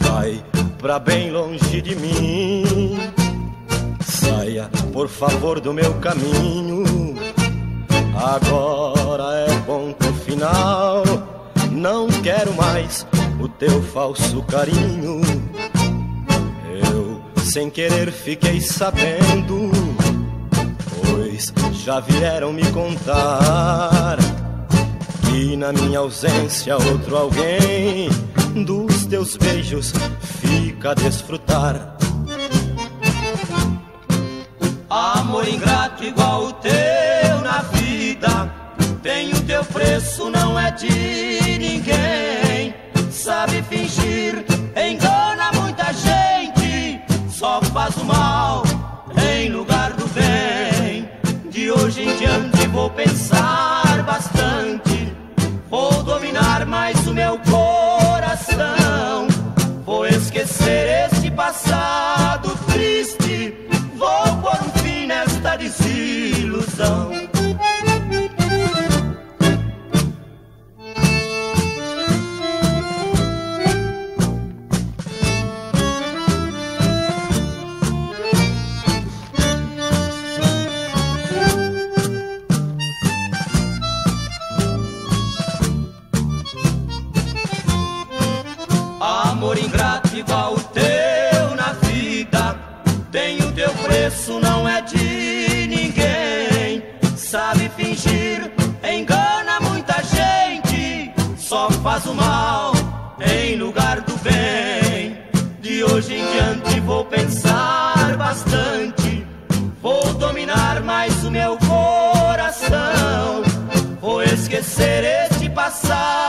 Vai pra bem longe de mim. Saia, por favor, do meu caminho. Agora é ponto final. Não quero mais o teu falso carinho. Eu, sem querer, fiquei sabendo, já vieram me contar que na minha ausência outro alguém dos teus beijos fica a desfrutar. Amor ingrato igual o teu na vida, tem o teu preço, não é de ninguém. Sabe fingir, desilusão. Amor ingrato igual o teu na vida, tem o teu preço, não faz o mal em lugar do bem. De hoje em diante vou pensar bastante, vou dominar mais o meu coração, vou esquecer este passado